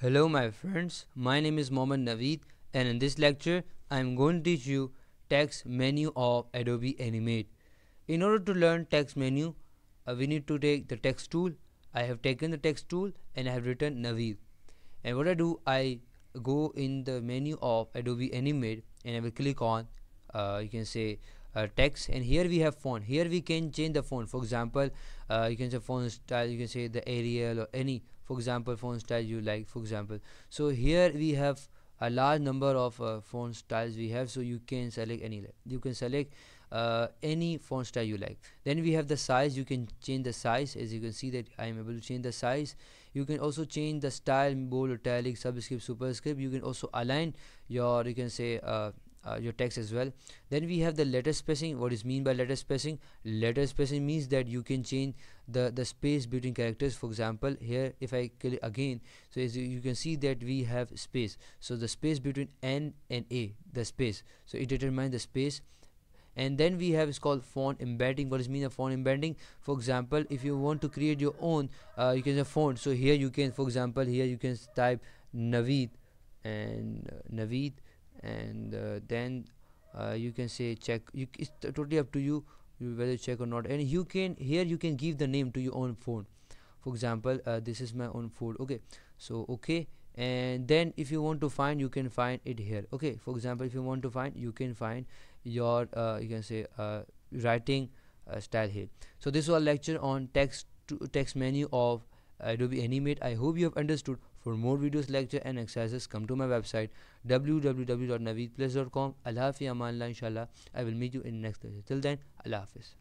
Hello my friends, my name is Mohammad Naveed and in this lecture I am going to teach you text menu of Adobe Animate. In order to learn text menu, uh, we need to take the text tool. I have taken the text tool and I have written Naveed. And what I do, I go in the menu of Adobe Animate and I will click on, uh, you can say uh, text and here we have font here we can change the font for example uh, you can say font style you can say the Arial or any for example font style you like for example. So here we have a large number of uh, font styles we have so you can select any you can select uh, any font style you like. Then we have the size you can change the size. As you can see that I am able to change the size. You can also change the style bold italic subscript superscript. You can also align your you can say uh, uh, your text as well. Then we have the letter spacing. What is mean by letter spacing? Letter spacing means that you can change the the space between characters. For example here if i click again so as you can see that we have space. So the space between n and a the space. So it determines the space. And then we have is called font embedding. What is mean of font embedding? For example if you want to create your own uh, you can have font. So here you can for example here you can type Naveed and uh, naveed and uh, then uh, you can say check you, it's totally up to you whether you check or not. And you can here you can give the name to your own phone. For example uh, this is my own phone. Okay. So okay. And then if you want to find you can find it here. Okay. For example if you want to find you can find your uh, you can say uh, writing uh, style here. So this was a lecture on text to text menu of Adobe Animate I hope you have understood for more videos, lecture and exercises, come to my website www.naveedplace.com. Allah Hafiz Amanla inshallah. I will meet you in next lecture. Till then, Allah Hafiz.